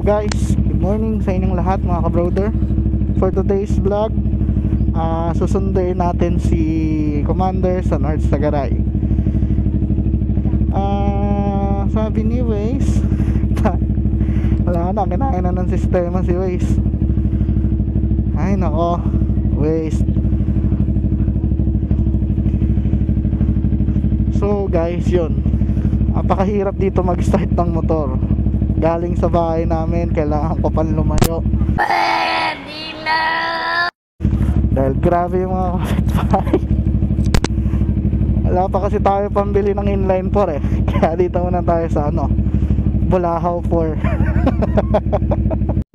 Guys, good morning sa inyong lahat mga ka-brother. For today's vlog ah Susunduin natin si Commander sa North Sagaray. Ah Sabi ni Waze Wala na, kinain na ng sistema si Waze. Ay nako Waze. So guys yun. Napakahirap dito mag-start ng motor Galing sa bahay namin Kailangan ko pang lumayo. Dahil grabe yung mga kapitbahay. Wala pa kasi tayo pambili ng inline 4 eh. Kaya dito muna tayo sa ano Bulahaw 4